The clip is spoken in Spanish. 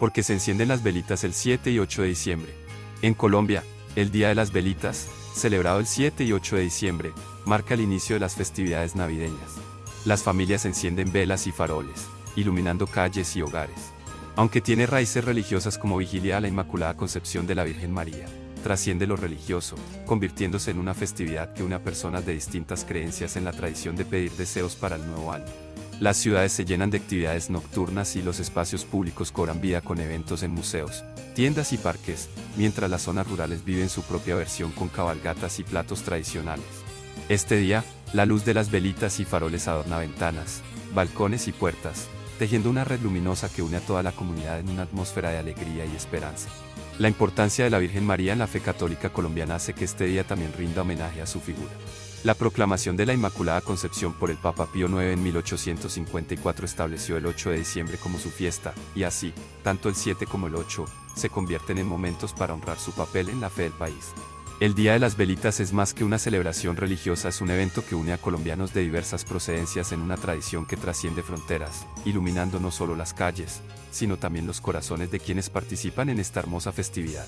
porque se encienden las velitas el 7 y 8 de diciembre. En Colombia, el Día de las Velitas, celebrado el 7 y 8 de diciembre, marca el inicio de las festividades navideñas. Las familias encienden velas y faroles, iluminando calles y hogares. Aunque tiene raíces religiosas como vigilia a la Inmaculada Concepción de la Virgen María, trasciende lo religioso, convirtiéndose en una festividad que une a personas de distintas creencias en la tradición de pedir deseos para el nuevo año. Las ciudades se llenan de actividades nocturnas y los espacios públicos cobran vida con eventos en museos, tiendas y parques, mientras las zonas rurales viven su propia versión con cabalgatas y platos tradicionales. Este día, la luz de las velitas y faroles adorna ventanas, balcones y puertas, tejiendo una red luminosa que une a toda la comunidad en una atmósfera de alegría y esperanza. La importancia de la Virgen María en la fe católica colombiana hace que este día también rinda homenaje a su figura. La proclamación de la Inmaculada Concepción por el Papa Pío IX en 1854 estableció el 8 de diciembre como su fiesta, y así, tanto el 7 como el 8, se convierten en momentos para honrar su papel en la fe del país. El Día de las Velitas es más que una celebración religiosa, es un evento que une a colombianos de diversas procedencias en una tradición que trasciende fronteras, iluminando no solo las calles, sino también los corazones de quienes participan en esta hermosa festividad.